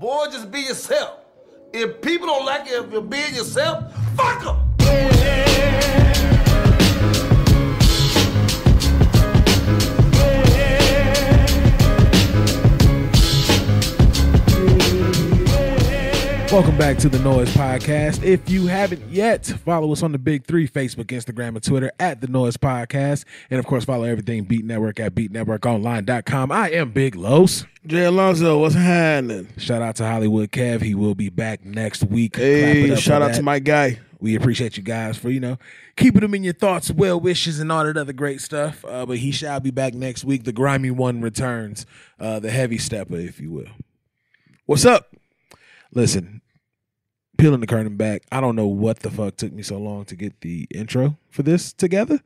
Boy, just be yourself. If people don't like you if you're being yourself, fuck them. Welcome back to the Noize Podcast. If you haven't yet, follow us on the big three Facebook, Instagram, and Twitter at the Noize Podcast. And of course, follow everything Beat Network at beatnetworkonline.com. I am Big Los. Jay Alonzo, what's happening? Shout out to Hollywood Kev. He will be back next week. Hey, shout out to my guy. We appreciate you guys for, you know, keeping them in your thoughts, well wishes, and all that other great stuff. Uh, but he shall be back next week. The grimy one returns, uh, the heavy stepper, if you will. What's up? Listen, peeling the curtain back. I don't know what the fuck took me so long to get the intro for this together,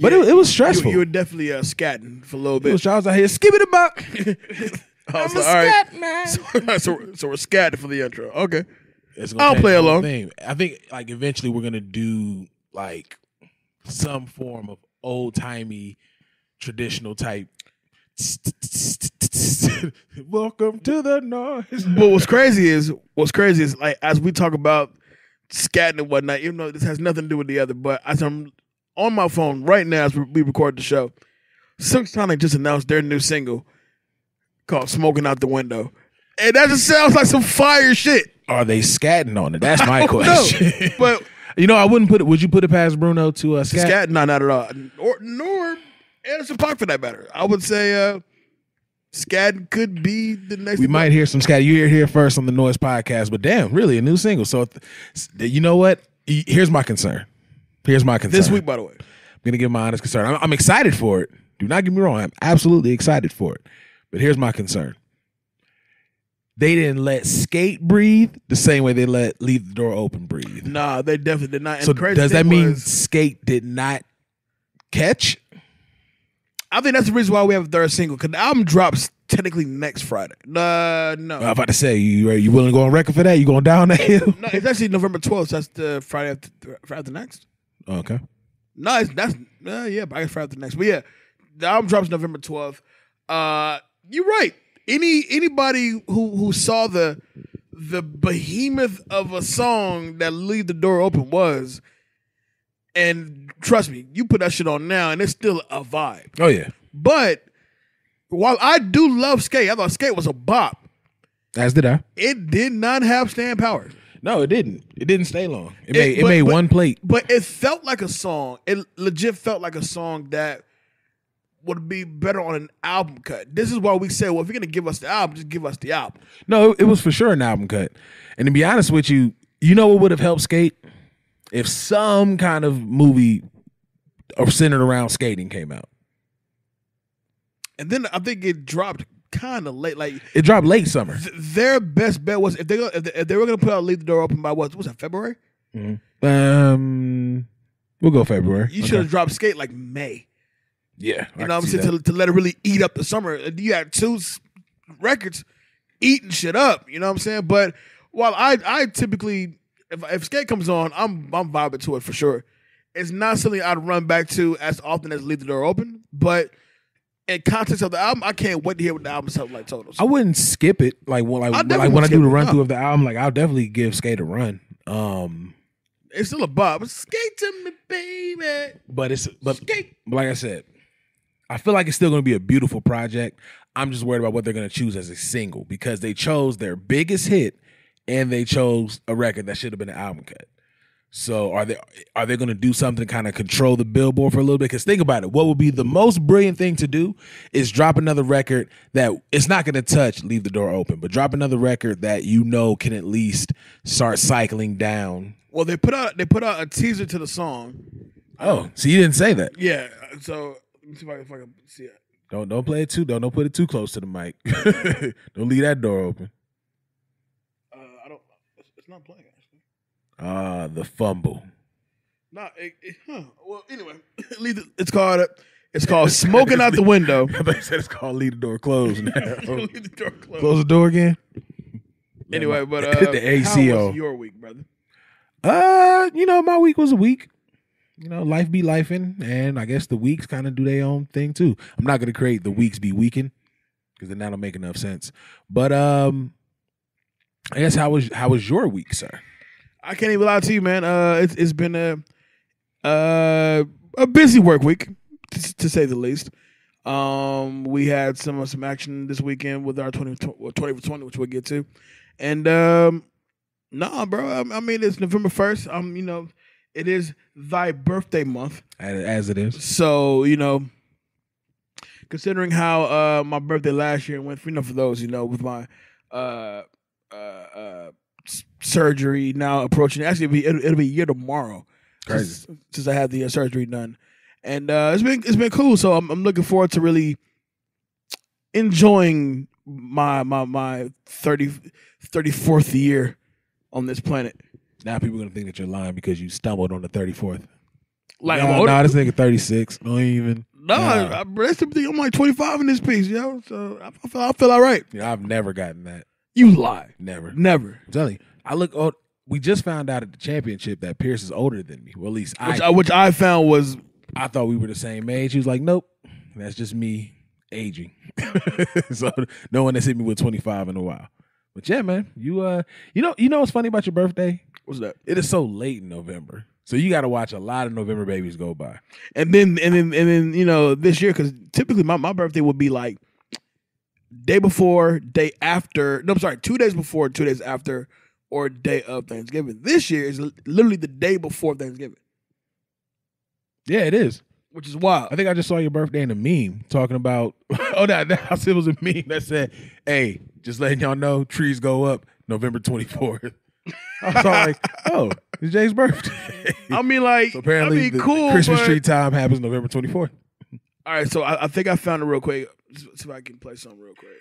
but Yeah, it, it was stressful. you were definitely uh, scatting for a little it bit. was Charles out here, skip it a buck. I was I'm a like, all right. scat man. So, so, so we're scatting for the intro. Okay. It's I'll play the along. Thing. I think like eventually we're gonna do like some form of old timey traditional type. Welcome to the noise. But what's crazy is what's crazy is like as we talk about scatting and whatnot, even though this has nothing to do with the other, but as I'm on my phone right now as we we record the show, Silk Sonic just announced their new single called "Smoking Out the Window," and that just sounds like some fire shit. Are they scatting on it? That's my I don't know. question. But you know, I wouldn't put it. Would you put it past Bruno to uh, scat? Scat, no, not at all. Or nor Anderson .Paak for that matter. I would say uh Scat could be the next. We might hear some scat. You hear here first on the Noize Podcast, but damn, really a new single. So, you know what? Here's my concern. Here's my concern. this week, by the way. I'm gonna give my honest concern. I'm, I'm excited for it. Do not get me wrong. I'm absolutely excited for it. But here's my concern. They didn't let Skate breathe the same way they let Leave the Door Open breathe. Nah, they definitely did not. And So does that mean was- Skate did not catch? I think that's the reason why we have a third single because the album drops technically next Friday. Uh, no, I'm about to say you you willing to go on record for that? You going down that hill? no, it's actually November twelfth. So that's the Friday after Friday after next. Okay. No, it's, that's uh, yeah, but I guess Friday after next. But yeah, the album drops November twelfth. Uh, you're right. Any anybody who who saw the the behemoth of a song that "Leave the Door Open" was, and trust me, you put that shit on now, and it's still a vibe. Oh yeah. But while I do love Skate, I thought Skate was a bop. As did I. It did not have stand power. No, it didn't. It didn't stay long. It, made it but- made but- one plate. But it felt like a song. It legit felt like a song that would be better on an album cut. This is why we say, well, if you're gonna give us the album, just give us the album. No, it was for sure an album cut. And to be honest with you, you know what would have helped Skate if some kind of movie or centered around skating came out. And then I think it dropped kind of late. Like It dropped late summer. th- their best bet was if they if they, if they were gonna put out "Leave the Door Open" by what was that February? Um, we'll go February. You Okay. should have dropped Skate like May. Yeah, You know what I'm saying? To, to let it really eat up the summer. You had two records eating shit up. You know what I'm saying? But while I I typically if if skate comes on, I'm I'm vibing to it for sure. It's not something I'd run back to as often as Leave the Door Open, but in context of the album, I can't wait to hear what the album sounds like total. I wouldn't skip it. Like when, like, I like when I do the run through of the album, like I'll definitely give Skate a run. Um, it's still a bop. Skate to me, baby. but it's but Skate. But like I said, I feel like it's still going to be a beautiful project. I'm just worried about what they're going to choose as a single because they chose their biggest hit and they chose a record that should have been an album cut. So are they are they going to do something to kind of control the billboard for a little bit? Because think about it, what would be the most brilliant thing to do is drop another record that it's not going to touch, leave the door open, but drop another record that you know can at least start cycling down. Well, they put out they put out a teaser to the song. Oh, so you didn't say that. Yeah. So let me see if I, if I can see it. Don't don't play it too. Don't don't put it too close to the mic. don't leave that door open. Uh, I don't. It's, it's not playing actually. Ah, the fumble. No, it, it, huh. Well, anyway, leave the, it's called it's called smoking out the window. they said it's called leave the door closed. now. leave the door closed. Close the door again. Anyway, but uh, the ACO. was your week, brother? Uh, you know, my week was a week. You know, life be lifing, and I guess the weeks kind of do their own thing too. I'm not gonna create the weeks be weekend because then that'll make enough sense. But um, I guess how was how was your week, sir? I can't even lie to you, man. Uh, it's it's been a uh, a busy work week, to, to say the least. Um, we had some some action this weekend with our 20, 20 for 20, which we'll get to. And um, nah, bro. I, I mean, it's November first. Um, you know, it is thy birthday month. As, as it is. So you know, considering how uh my birthday last year went, you know, for those you know, with my uh uh, uh surgery now approaching, actually it'll be, it'll, it'll be a year tomorrow since, since I had the uh, surgery done, and uh it's been it's been cool. So I'm I'm looking forward to really enjoying my my my 30 34th year on this planet. Now people gonna think that you're lying because you stumbled on the 34th. Like nah, nah, this nigga 36. Don't even. No, Nah. I, I, thing. I'm like 25 in this piece, yo. So I, I feel I feel all right. Know, I've never gotten that. You lie. Never. Never. I'm telling you. I look old. We just found out at the championship that Pierce is older than me. Well, at least Which I. I, which I found was I thought we were the same age. He was like, "Nope, that's just me aging." so no one has hit me with 25 in a while. But yeah, man, you uh, you know, you know what's funny about your birthday? what's that? It is so late in November, so you got to watch a lot of November babies go by. And then and then and then you know this year because typically my, my birthday would be like day before, day after. No, I'm sorry, two days before, two days after, or day of Thanksgiving. This year is literally the day before Thanksgiving, Yeah, it is. which is wild. I think I just saw your birthday in a meme talking about. oh, that, that it was a meme that said, "Hey, just letting y'all know, trees go up November 24th." I was all like, "Oh, it's Jay's birthday." I mean, like, so apparently, I mean, the cool. Christmas but- tree time happens November 24th. All right, so I, I think I found it real quick. See if I can play something real quick.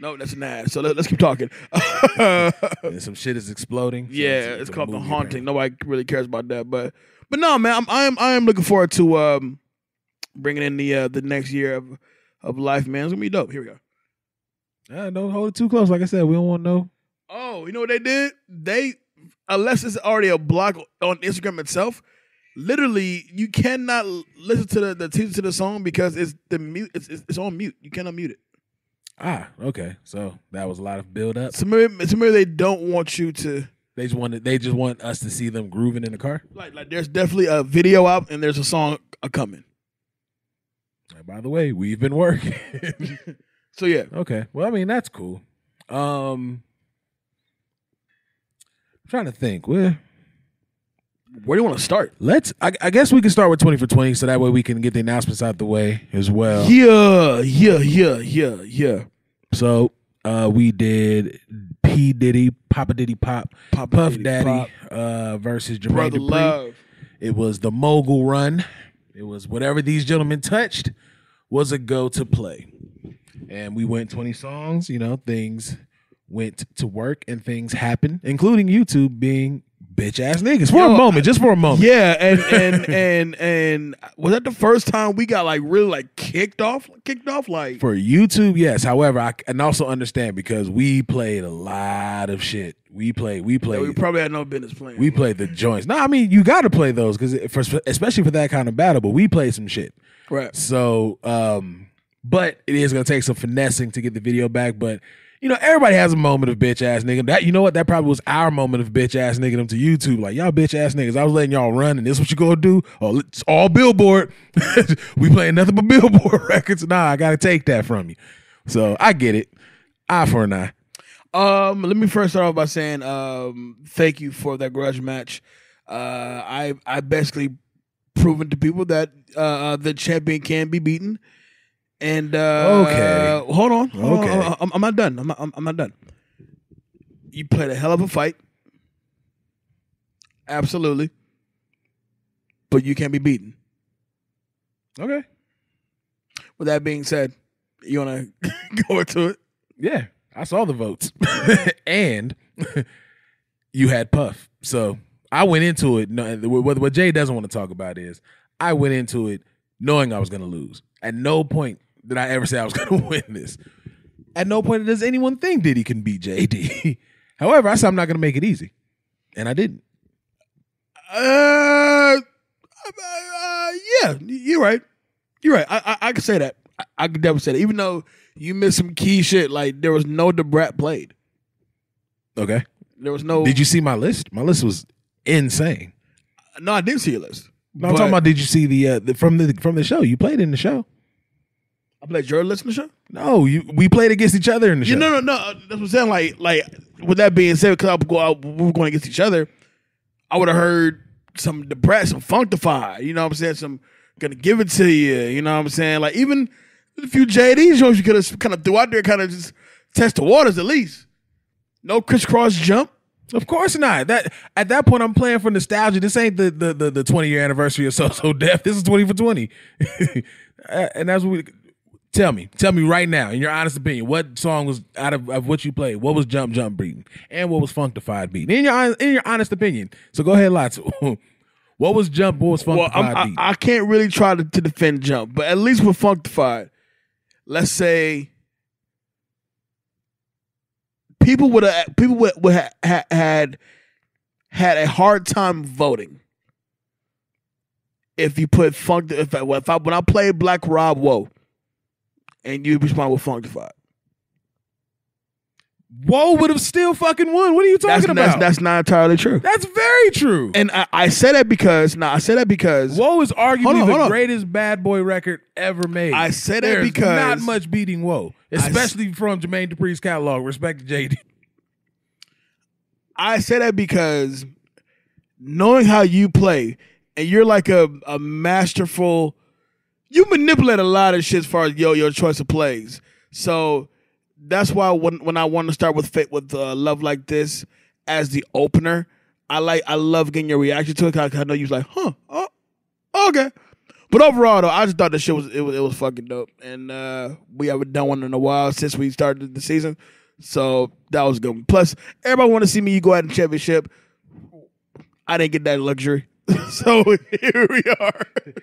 No, that's an ad. So let, us keep talking. and some shit is exploding. So yeah, it's, a called the haunting. Nobody really cares about that, but but no, man, I'm I'm I am looking forward to um bringing in the uh, the next year of of life, man. It's gonna be dope. Here we go. Uh, don't hold it too close. Like I said, we don't want to know. Oh, you know what they did? They unless it's already a block on Instagram itself. Literally, you cannot listen to the, the teaser to the song because it's the mute. It's, it's, it's on mute. You cannot mute it. Ah, okay. So that was a lot of build up. So maybe, so maybe they don't want you to They just wanted. They just want us to see them grooving in the car. like like. There's definitely a video out and there's a song a coming. Like, by the way, we've been working. So yeah, Okay. Well, I mean, that's cool. Um I'm trying to think. Well, where do you want to start? let's I, I guess we can start with 20 for 20 so that way we can get the announcements out the way as well. Yeah, yeah, yeah, yeah, yeah. So, uh we did P Diddy, Papa Diddy Pop, Papa Puff Diddy Daddy Pop. uh versus Jermaine Brother Dupri. Love. It was the mogul run. It was whatever these gentlemen touched was a go to play. And we went 20 songs, you know, things went to work and things happened, including YouTube being bitch ass niggas for Yo, a moment, just for a moment. Yeah, and and and and was that the first time we got like really like kicked off? Kicked off like For YouTube, yes. However, I can also understand because we played a lot of shit. We played, we Yeah, played, we probably had no business playing. we played the joints. No, I mean you got to play those because for especially for that kind of battle. But we played some shit. right. So, um, but it is gonna take some finessing to get the video back. But you know, everybody has a moment of bitch ass nigga. That you know what? That probably was our moment of bitch ass nigga them to YouTube. Like y'all bitch ass niggas. I was letting y'all run, and this is what you gonna do? Oh, it's all Billboard. we playing nothing but Billboard records. Nah, I gotta take that from you. So I get it. Eye for an eye. Um, let me first start off by saying um, thank you for that grudge match. Uh, I I basically proven to people that uh, uh, the champion can be beaten. And uh, Okay. hold on, hold on, Okay. I'm, I'm not done. I'm not, I'm, not done. You played a hell of a fight, absolutely, but you can't be beaten. Okay. With that being said, you want to go into it? Yeah, I saw the votes, and you had Puff. So I went into it. no- What, what Jay doesn't want to talk about is I went into it knowing I was going to lose. At no point did I ever say I was going to win this. At no point does anyone think Diddy can beat JD. However, I said I'm not going to make it easy, and I didn't. Uh, uh, yeah, you're right. You're right. I I, I can say that. I, I can definitely say that. Even though you missed some key shit, like there was no Da Brat played. Okay, There was no. Did you see my list? My list was insane. No, I didn't see your list. No, I'm But talking about. Did you see the, uh, the from the from the show? You played in the show. I played your list in the show. No, you we played against each other in the show. You no, no, no. uh, That's what I'm saying. Like, like with that being said, because I would go out, we were going against each other. I would have heard some depressed, some Funkdafied. You know what I'm saying? Some gonna give it to you. You know what I'm saying? Like even a few JD shows you could have kind of threw out there, kind of just test the waters at least. No crisscross jump. Of course not. That at that point, I'm playing for nostalgia. This ain't the the the, the 20 year anniversary of So So Def. This is 20 for 20, Uh, and that's what we. Tell me, tell me right now, in your honest opinion, what song was out of, of what you played? What was Jump Jump beating, and what was Funkdafied beating? In your in your honest opinion, so go ahead, lots. what was Jump? What was Well, Funkdafied I. I can't really try to, to defend jump, but at least with Funkdafied, let's say people would have people would, would ha, ha, had had a hard time voting if you put funk if I, if I when I played Black Rob Whoa and you respond with Funkdafied. Whoa would have still fucking won. What are you talking That's, about? that's that's not entirely true. That's very true. And I, I say that because now I say that because Whoa is arguably Hold on, the on. greatest bad boy record ever made. I say that There's because- not much beating Whoa, s- especially from Jermaine Dupri's catalog. Respect to JD. I say that because knowing how you play, and you're like a, a masterful, you manipulate a lot of shit as far as yo your choice of plays. So that's why when when I want to start with fit with uh, love like this as the opener, I like I love getting your reaction to it. 'cause I know you was like, huh, oh, okay. But overall, though, I just thought the shit was it was it was fucking dope, and uh, we haven't done one in a while since we started the season, so that was good. Plus, everybody want to see me you go out in championship. I didn't get that luxury, so here we are.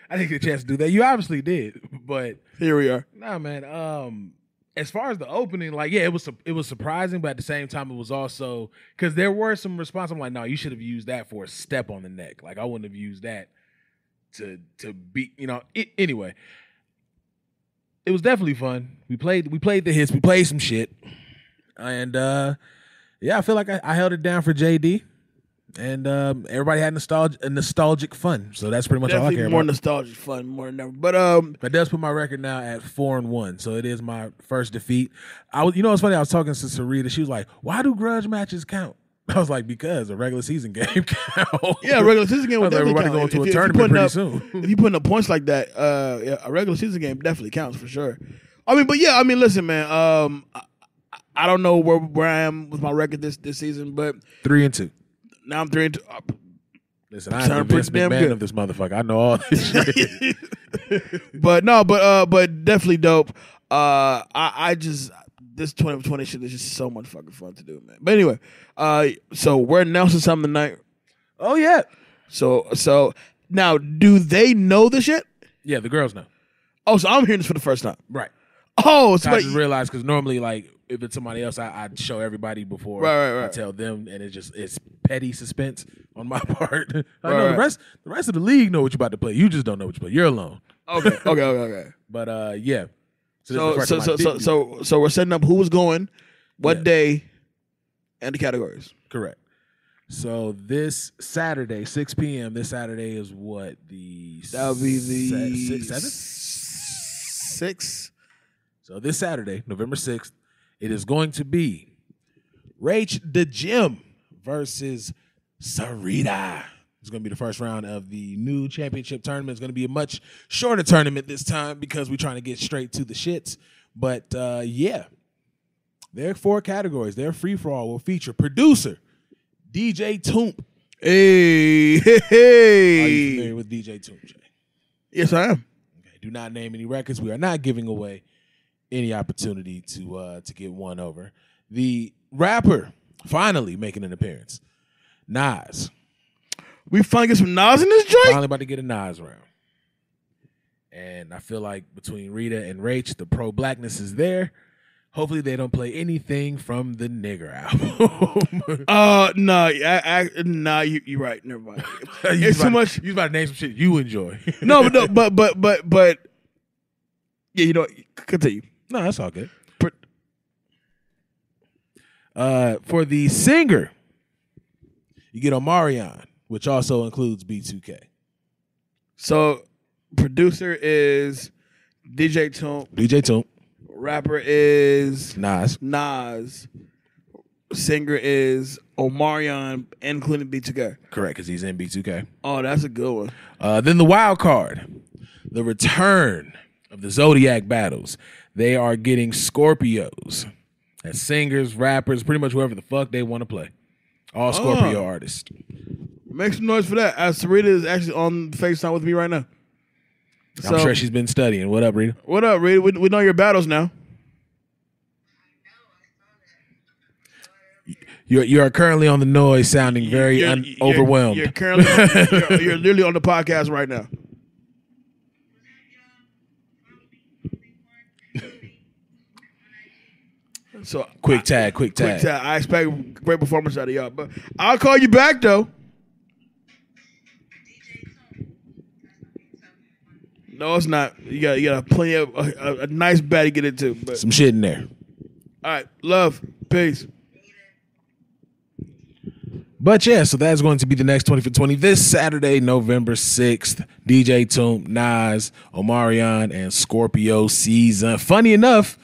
I didn't get a chance to do that. You obviously did, but Here we are. nah, man. Um, as far as the opening, like, yeah, it was it was surprising, but at the same time, it was also because there were some responses. I'm like, no, you should have used that for a step on the neck. Like, I wouldn't have used that to to beat. You know. I- anyway, it was definitely fun. We played we played the hits. We played some shit, and uh yeah, I feel like I, I held it down for JD. And um, everybody had nostalgic, nostalgic fun, so that's pretty much all I Definitely care more about. nostalgic fun, more than ever. But um, That does put my record now at four and one, so it is my first defeat. I was, you know, it's funny. I was talking to Sarita. She was like, "Why do grudge matches count?" I was like, "Because a regular season game count." yeah, regular season game I would was like, definitely everybody count. going If to a if tournament putting pretty up- soon. if you putting up points like that, uh, yeah, a regular season game definitely counts for sure. I mean, but yeah, I mean, listen, man. Um, I, I don't know where where I am with my record this this season, but Three and two. Now I'm three. And two, uh, Listen, I am the Sounded Vince pretty damn good. of this motherfucker. I know all this shit. but no, but uh, but definitely dope. Uh, I I just this 2020 shit is just so much fucking fun to do, man. But anyway, uh, so we're announcing something tonight. oh yeah, So so now, do they know the shit? yeah. The girls know, Oh, so I'm hearing this for the first time. right? Oh, so I wait, just realized because normally, like, if it's somebody else, I, I'd show everybody before Right, right, I right. tell them, and it's just it's petty suspense on my part. I Right, know the rest, the rest of the league know what you're about to play. You just don't know what you play. You're alone. okay, okay, okay, okay. But uh, yeah. this So so so so so so we're setting up who was going, what Yeah. day, and the categories. correct. So this Saturday, 6 p.m. This Saturday is what the That'll be the se- six, seventh? six. So this Saturday, November 6th, it is going to be Rach the Gym versus Sarita. It's going to be the first round of the new championship tournament. It's going to be a much shorter tournament this time because we're trying to get straight to the shits. But uh, yeah, are four categories. Their free for all will feature producer DJ Toomp. Hey, hey, Are you familiar with DJ Toomp, Jay? Yes, I am. Okay, do not name any records. We are not giving away any opportunity to uh, to get one over. The rapper finally making an appearance. Nas We finally get some Nas in this joint. finally about to get a Nas round, and I feel like between Rita and Rach, the pro blackness is there. Hopefully, they don't play anything from the nigger album. Uh, no, I, I, nah, you, you're right. Never mind. It's too much. You was about to name some shit you enjoy. No, but no, but but but but yeah, you know, continue. No, that's all good. Pr- Uh, for the singer You get Omarion, which also includes B2K. So producer is DJ Toomp. DJ Toomp, Rapper is Nas. Nas. Singer is Omarion, including B2K. Correct, because he's in B2K. Oh, that's a good one. Uh, then the wild card, the return of the Zodiac battles. They are getting Scorpios as singers, rappers, pretty much whoever the fuck they want to play. All ah. Scorpio Oh. artists. Make some noise for that. Uh, as Sarita is actually on FaceTime with me right now. I'm sure she's been studying. What up, Rita? What up, Rita? We, we know your battles now. You're you are currently on the noise, sounding very You're- un- you're- overwhelmed. You're currently you're, you're literally on the podcast right now. So quick tag, quick tag. quick tag. I expect great performance out of y'all, but I'll call you back though. No, it's not. You got you got plenty of a, a, a nice bat to get into. But Some shit in there. all right, love, peace. But yeah, so that's going to be the next 20 for 20 this Saturday, November 6th. DJ Toomp, Nas, Omarion, and Scorpio season. Funny enough,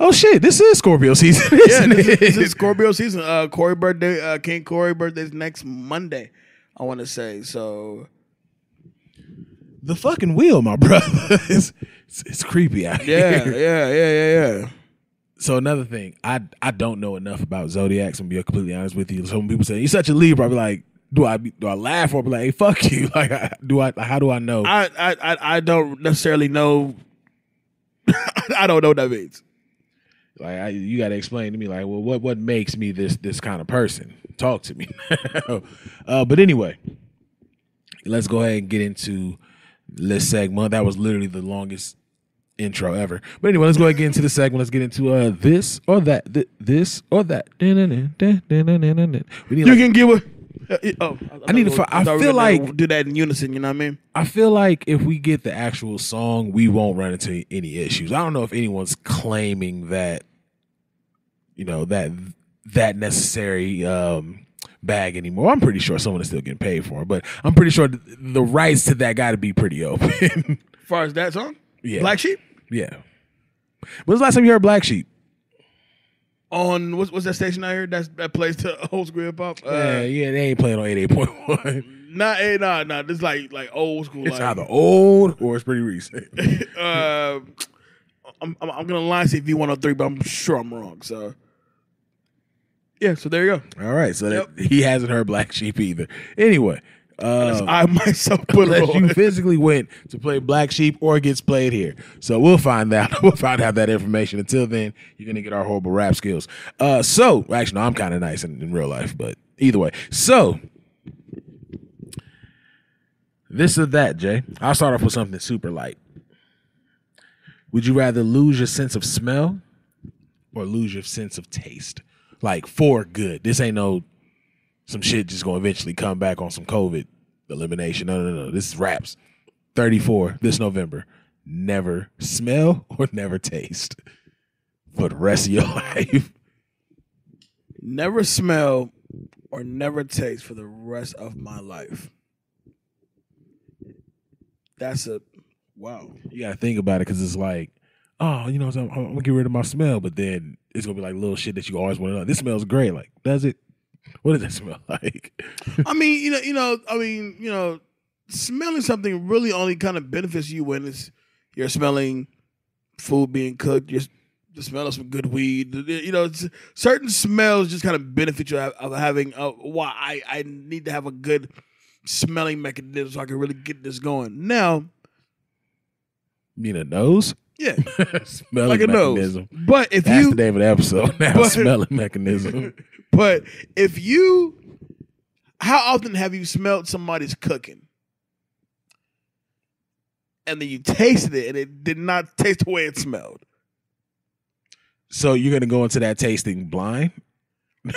oh shit, this is Scorpio season. Yeah, this is, this is Scorpio season. Uh, Corey birthday, uh, King Corey birthday's next Monday. I want to say so. the fucking wheel, my brother. it's, it's, it's creepy out Yeah, here. yeah, yeah, yeah, yeah. So another thing, I I don't know enough about zodiacs. I'm be completely honest with you. Some people say you're such a Libra. I be like, do I be, do I laugh or be like, hey, fuck you? Like, I- do I? How do I know? I, I, I, I don't necessarily know. I don't know what that means. Like I, you got to explain to me, like, well, what what makes me this this kind of person? Talk to me. uh, but anyway, let's go ahead and get into this segment. That was literally the longest intro ever. But anyway, let's go ahead and get into the segment. Let's get into uh this or that, th- this or that. We need You like, can give a. oh, I need to thought fi- I were feel like- do that in unison. You know what I mean? I feel like if we get the actual song, we won't run into any issues. I don't know if anyone's claiming that, you know, that that necessary um, bag anymore. I'm pretty sure someone is still getting paid for it, but I'm pretty sure th- the rights to that got to be pretty open. As far as that song, Yeah. Black Sheep yeah. When's the last time you heard Black Sheep? On what's, what's that station I heard that's, that plays to old school hip hop? Uh, yeah, yeah, they ain't playing on 88.1. Not eh, nah, nah. This like like old school. It's like, either old or it's pretty recent. uh, I'm, I'm I'm gonna lie and say V103, but I'm sure I'm wrong. So yeah, so there you go. All right, so that, he hasn't heard Black Sheep either. Anyway, uh, I myself put it unless you physically went to play Black Sheep or gets played here. So we'll find out. We'll find out that information. Until then, you're gonna get our horrible rap skills. Uh, so actually, no, I'm kind of nice in, in real life, but either way. So this or that, Jay. I'll start off with something super light. Would you rather lose your sense of smell or lose your sense of taste? Like for good. This ain't no some shit just gonna eventually come back on some COVID elimination. No, no, no. This is raps. 34 this November. Never smell or never taste for the rest of your life. never smell or never taste for the rest of my life. That's a wow. You gotta think about it because it's like, oh, you know, I'm, I'm gonna get rid of my smell, but then it's gonna be like little shit that you always want to know. This smells great. Like, does it? What does it smell like? I mean, you know, you know, I mean, you know, smelling something really only kind of benefits you when it's you're smelling food being cooked. You're the smell of some good weed. You know, it's, certain smells just kind of benefit you of, having. Uh, why I I need to have a good smelling mechanism so I can really get this going. Now, You mean a nose? yeah, smelling like a mechanism. nose. But if That's you the name of the episode. Now, But- smelling mechanism. But if you, how often have you smelled somebody's cooking? And then you tasted it and it did not taste the way it smelled. So you're gonna go into that tasting blind? yeah,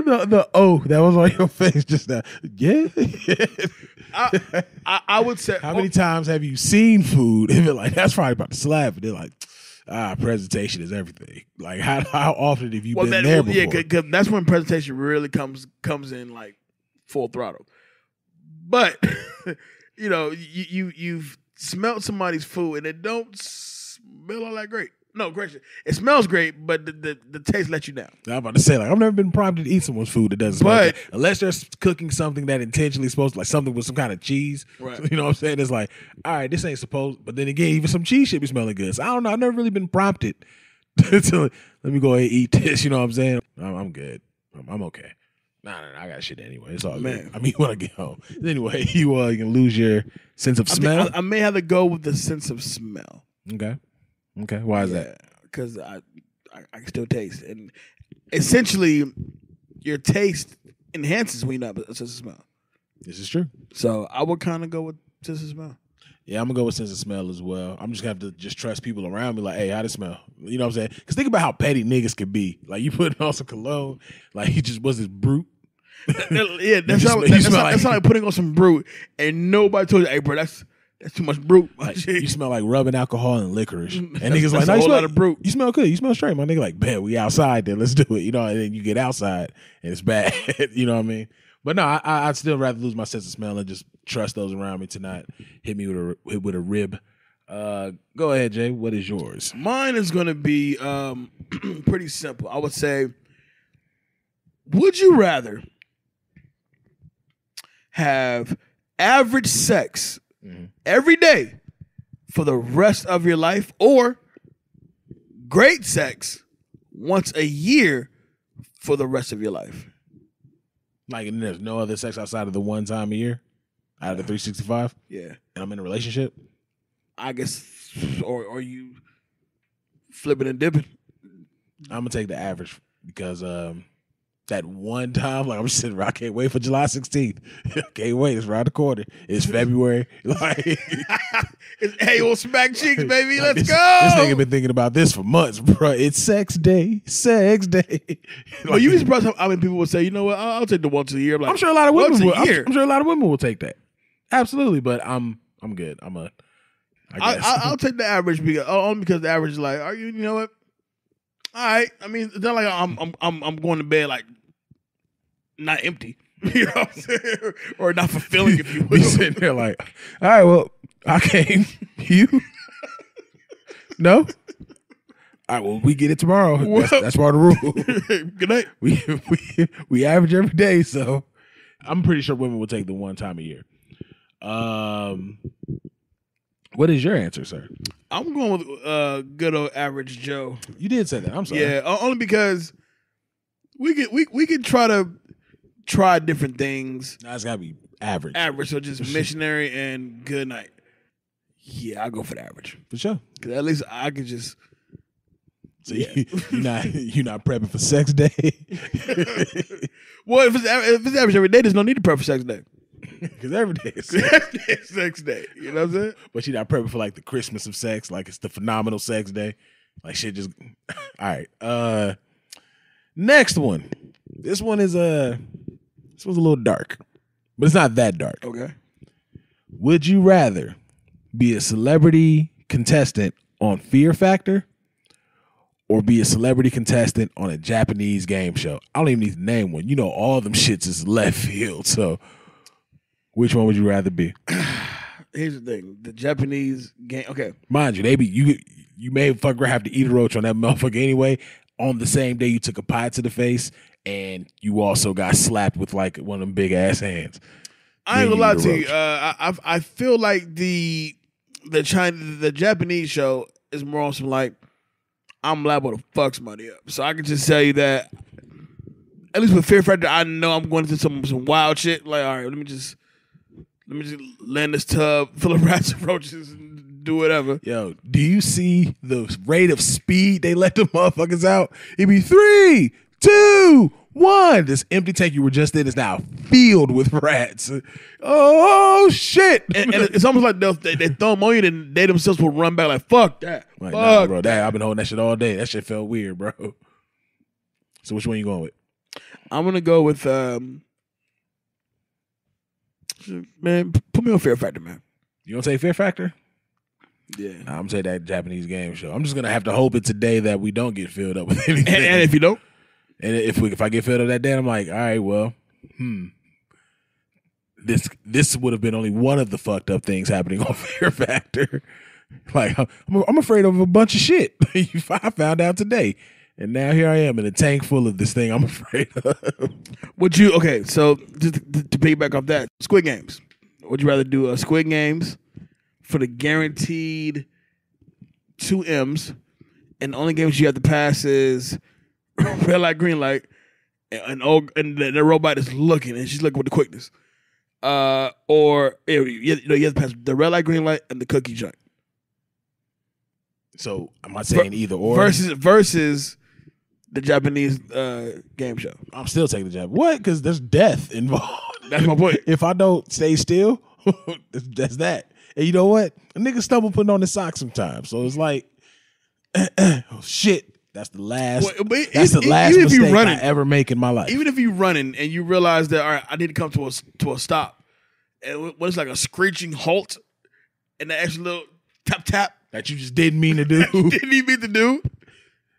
the the oh that was on your face just now. Yeah. I, I, I would say How many oh. times have you seen food and been like, that's probably about to slap? And they're like, ah, presentation is everything. Like how how often have you Well, been that, there before? yeah, because that's when presentation really comes comes in like full throttle. But you know, you, you you've smelled somebody's food and it don't smell all that great. No, great. It smells great, but the, the, the taste let you down. I'm about to say, like, I've never been prompted to eat someone's food that doesn't smell But- good. Unless they're cooking something that intentionally supposed to, like something with some kind of cheese. Right. You know what I'm saying? It's like, all right, this ain't supposed, but then again, even some cheese should be smelling good. So I don't know. I've never really been prompted to, let me go ahead and eat this. You know what I'm saying? I'm, I'm good. I'm, I'm okay. Nah, nah, nah, I got shit anyway. It's all Man. good. I mean, when I get home. Anyway, you uh, you can lose your sense of I, think smell. I, I may have to go with the sense of smell. okay. Okay. Why is that? Because I, I I can still taste, and essentially, your taste enhances when you have a sense of smell. This is true. So I would kind of go with sense of smell. Yeah, I'm gonna go with sense of smell as well. I'm just gonna have to just trust people around me. Like, hey, how to smell? You know what I'm saying? Because think about how petty niggas could be. Like, you put on some cologne, like he just was this Brut. yeah, that's how, that's, how, like- that's how like putting on some Brut, and nobody told you, "Hey, bro, that's that's too much Brut." Like, you smell like rubbing alcohol and licorice. And niggas like, no, you smell, lot of Brut. You smell good. You smell straight. My nigga like, bet we outside then. Let's do it. You know, and then you get outside and it's bad. you know what I mean? But no, I, I, I'd still rather lose my sense of smell and just trust those around me to not hit me with a hit with a rib. Uh, go ahead, Jay. What is yours? Mine is going to be um, pretty simple. I would say, would you rather have average sex Mhm. every day for the rest of your life, or great sex once a year for the rest of your life? Like, and there's no other sex outside of the one time a year out of the 365, Yeah, and I'm in a relationship. I guess, or or you flipping and dipping. I'm gonna take the average because um that one time, like I'm just sitting around, I can't wait for July 16th. can't wait. It's around the corner. It's February. Like, It's, hey, on smack cheeks, baby. like, Let's this, go. This nigga been thinking about this for months, bro. It's sex day. Sex day. Oh, well, you'd be surprised how, how many people would say, you know what, I'll, I'll take the once a year. I'm, like, I'm sure a lot of women will. I'm. I'm sure a lot of women will take that. Absolutely, but I'm I'm good. I'm a. I I, guess. I, I'll take the average because uh, only because the average is like, are you? You know what? All right. I mean, it's not like I'm I'm I'm, I'm going to bed like not empty. You know what I'm saying? or not fulfilling, if you be sitting there like, all right, well, I came. You? no? All right, well, we get it tomorrow. That's, Well- that's part of the rule. Good night. we, we we average every day, so I'm pretty sure women will take the one time a year. Um, what is your answer, sir? I'm going with uh, good old average Joe. You did say that. I'm sorry. Yeah, only because we could we we could try to try different things. Nah, it's gotta be average Average, so just missionary and good night. Yeah, I'll go for the average. for sure. Cause at least I could just So Yeah. you, you're not you're not prepping for sex day. Well, if it's, if it's average every day, there's no need to prep for sex day. Because every day is sex. sex day. You know what I'm saying? But you're not prepping for like the Christmas of sex, like it's the phenomenal sex day. Like shit just all right. Uh next one. This one is uh this was a little dark. But it's not that dark. Okay. Would you rather be a celebrity contestant on Fear Factor or be a celebrity contestant on a Japanese game show? I don't even need to name one. You know all them shits is left field. So which one would you rather be? Here's the thing: the Japanese game. Okay, Mind you, they be you you may fuck around have to eat a roach on that motherfucker anyway. On the same day you took a pie to the face and you also got slapped with like one of them big ass hands. I ain't gonna lie to you. Uh, I I feel like the the China the Japanese show is more on some like I'm liable to fuck somebody up. So I can just tell you that at least with Fear Factor, I know I'm going into some some wild shit. Like, all right, let me just let me just land this tub full of rats and roaches and do whatever. Yo, do you see the rate of speed they let the motherfuckers out? It be three, two, one. This empty tank you were just in is now filled with rats. Oh shit! And, and it's almost like they'll, they they throw them on you, and they themselves will run back like fuck that, like, fuck nah, bro, that I've been holding that shit all day. That shit felt weird, bro. So which one you going with? I'm gonna go with um, man. Put me on Fear Factor, man. You gonna say Fear Factor? Yeah. I'm gonna say that Japanese game show. I'm just gonna have to hope it's a day that we don't get filled up with anything. And, and if you don't, And if we if I get filled up that day, I'm like, all right, well, hmm. This this would have been only one of the fucked up things happening on Fear Factor. Like I'm, I'm afraid of a bunch of shit. I found out today, and now here I am in a tank full of this thing I'm afraid of. would you? Okay, so just to, to piggyback off that, Squid Games. Would you rather do a Squid Games for the guaranteed two M's, and the only games you have to pass is red light, green light, and old, and the, the robot is looking and she's looking with the quickness. Uh, or you, know you have to pass the red light, green light, and the cookie joint. So I'm not saying either or? versus versus the Japanese uh, game show. I'm still taking the jab. What? Because there's death involved. That's my point. if I don't stay still, that's, that's that. And you know what? A nigga stumble putting on his socks sometimes. So it's like, oh shit. That's the last. Well, that's the last even you mistake run I ever make in my life. Even if you're running and you realize that all right, I need to come to a to a stop, and when it's like a screeching halt, and the extra little tap tap that you just didn't mean to do, didn't even mean to do.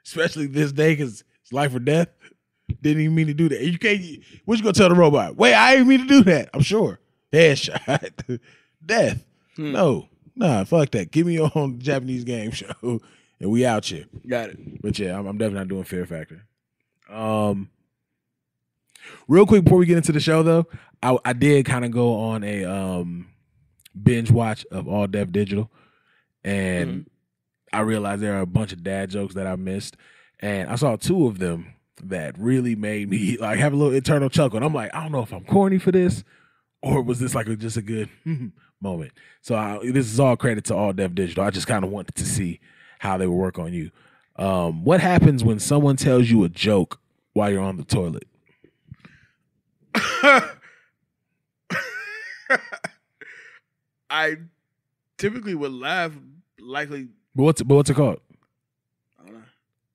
especially this day because it's life or death. Didn't even mean to do that. You can't. What you gonna tell the robot? Wait, I didn't mean to do that. I'm sure. Headshot, death. Hmm. No, nah, fuck that. Give me your own Japanese game show, and we out here. Got it. But yeah, I'm, I'm definitely not doing Fear Factor. Um, real quick before we get into the show, though, I, I did kind of go on a um binge watch of All Def Digital, and I realized there are a bunch of dad jokes that I missed, and I saw two of them that really made me like have a little internal chuckle. And I'm like, I don't know if I'm corny for this, or was this like a, just a good moment? So I, this is all credit to All Def Digital. I just kind of wanted to see how they would work on you. Um, what happens when someone tells you a joke while you're on the toilet? I typically would laugh, likely. But what's but what's it called? I don't know.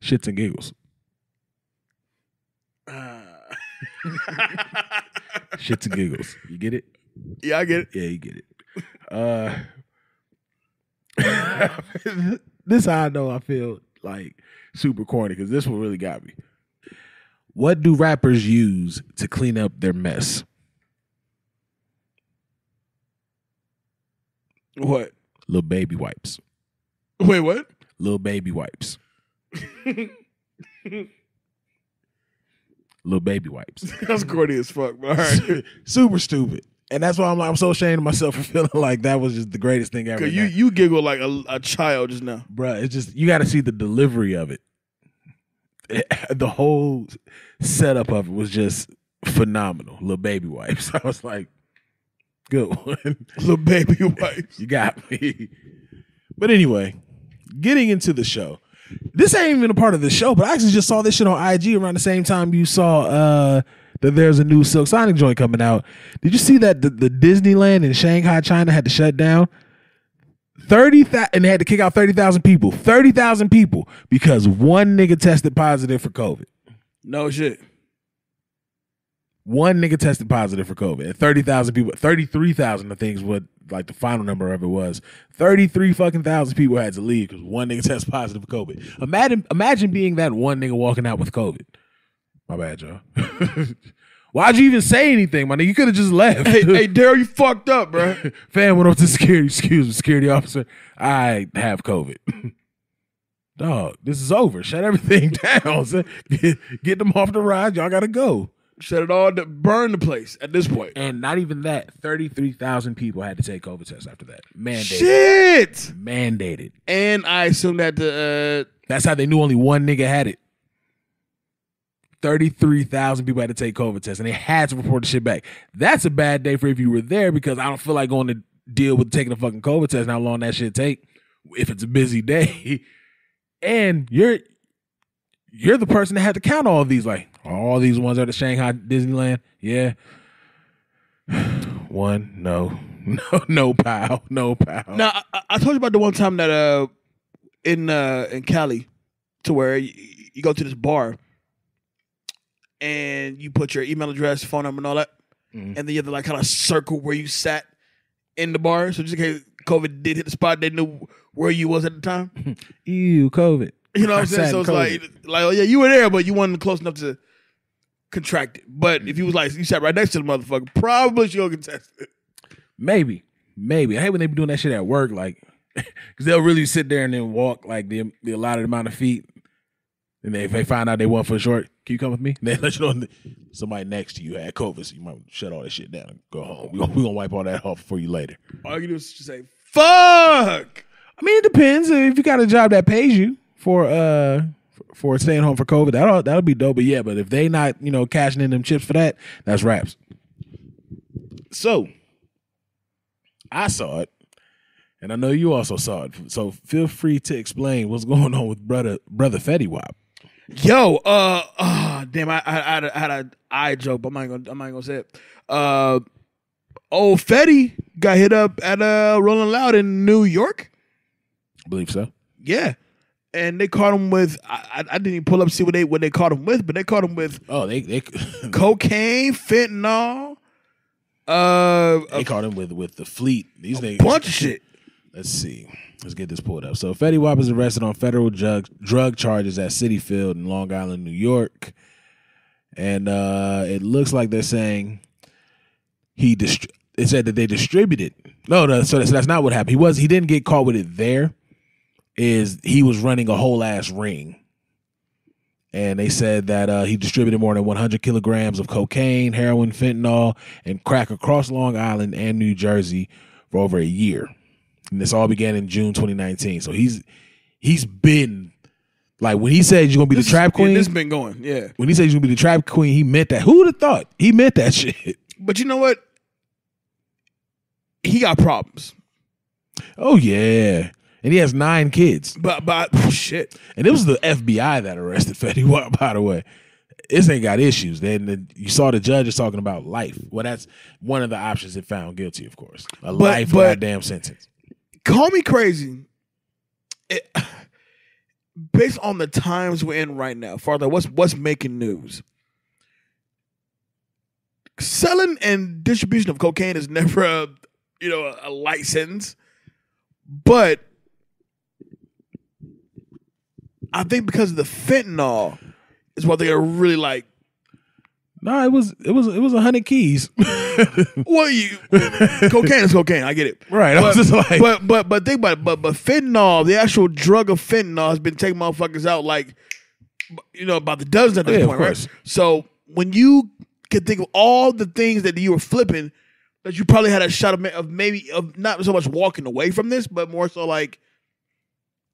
Shits and giggles. Uh, Shits and giggles. You get it? yeah, I get it. Yeah, you get it. Uh, this how I know I feel like super corny because this one really got me. What do rappers use to clean up their mess? What? Little baby wipes. Wait, what? Little baby wipes. Little baby wipes. That's corny as fuck. But all right. super stupid. And that's why I'm like I'm so ashamed of myself for feeling like that was just the greatest thing ever. Cause you you giggle like a, a child just now. Bruh, it's just you got to see the delivery of it. The whole setup of it was just phenomenal. Little baby wipes. I was like, good one. Little baby wipes. you got me. But anyway, getting into the show. This ain't even a part of the show, but I actually just saw this shit on IG around the same time you saw uh that there's a new Silk Sonic joint coming out. Did you see that the, the Disneyland in Shanghai, China had to shut down? 30,000 and they had to kick out 30,000 people. 30,000 people because one nigga tested positive for COVID. No shit. One nigga tested positive for COVID. And 30,000 people, 33,000 I think is what like the final number of it was. 33 fucking thousand people had to leave because one nigga tested positive for COVID. Imagine imagine being that one nigga walking out with COVID. My bad, y'all. Why'd you even say anything, my nigga? You could have just left. Hey, hey, Daryl, you fucked up, bro. Fan went up to security. Excuse me, security officer. I have COVID. Dog, this is over. Shut everything down. Get, get them off the ride. Y'all gotta go. Shut it all. down. Burn the place at this point. And not even that. Thirty-three thousand people had to take COVID tests after that. Mandated. Shit. Mandated. And I assume that the uh, That's how they knew only one nigga had it. 33,000 people had to take COVID tests and they had to report the shit back. That's a bad day for if you were there because I don't feel like going to deal with taking a fucking COVID test and how long that shit take if it's a busy day. And you're you're the person that had to count all these. Like, all these ones are the Shanghai Disneyland. Yeah. One, no. No, no pal. No pal. Now I- I, I told you about the one time that uh in uh in Cali, to where you, you go to this bar and you put your email address, phone number, and all that, Mhm. and then you have to like kind of circle where you sat in the bar. So just in case COVID did hit the spot, they knew where you was at the time. Ew, COVID. You know what I'm saying? So it's COVID. like, like, oh yeah, you were there, but you weren't close enough to contract it. But if you was like, you sat right next to the motherfucker, probably she'll get tested. Maybe, maybe. I hate when they be doing that shit at work, like, because they'll really sit there and then walk like the the allotted amount of feet, and they, if they find out they want for short, can you come with me? They let you know somebody next to you had COVID, so you might shut all that shit down and go home. We gonna, we gonna wipe all that off for you later. All you can do is just say, fuck. I mean, it depends. If you got a job that pays you for uh for staying home for COVID, that'll that'll be dope. But yeah, but if they not you know cashing in them chips for that, that's raps. So I saw it, and I know you also saw it. So feel free to explain what's going on with brother brother Fetty Wap. Yo, uh, uh damn, I, I, I, had a, I had a eye joke, but I'm not gonna, I'm not gonna say it. Uh, old Fetty got hit up at uh Rolling Loud in New York. I believe so. Yeah, and they caught him with. I, I I didn't even pull up to see what they what they caught him with, but they caught him with Oh, they they cocaine, fentanyl, uh, they a caught him with with the fleet. These niggas bunch of shit. Let's see. Let's get this pulled up. So Fetty Wap is arrested on federal drug drug charges at Citi Field in Long Island, New York, and uh, it looks like they're saying he dist- It said that they distributed. No, no. So that's, that's not what happened. He was he didn't get caught with it there. Is he was running a whole ass ring. And they said that uh, he distributed more than 100 kilograms of cocaine, heroin, fentanyl, and crack across Long Island and New Jersey for over a year. And this all began in June 2019. So he's he's been like when he said you're gonna be This the trap is- yeah, queen. This been going, yeah. when he said he's gonna be the trap queen, he meant that. Who would have thought? He meant that shit. But you know what? He got problems. Oh yeah. And he has nine kids. But but shit. And it was the FBI that arrested Fetty Wap, by the way. This ain't got issues. Then the- you saw the judge is talking about life. Well, that's one of the options it found guilty, of course. A life but- goddamn sentence. Call me crazy. It, based on the times we're in right now, Father, what's what's making news? Selling and distribution of cocaine is never a you know a, a license, but I think because of the fentanyl is what they're really like. No, it was it was it was a hundred keys. Well, you cocaine is cocaine. I get it. Right, I was But, just like- but but but think about it. But but fentanyl, the actual drug of fentanyl, has been taking motherfuckers out like, you know, about the dozen at this Yeah, point, right? So when you can think of all the things that you were flipping, that you probably had a shot of, of maybe of not so much walking away from this, but more so like,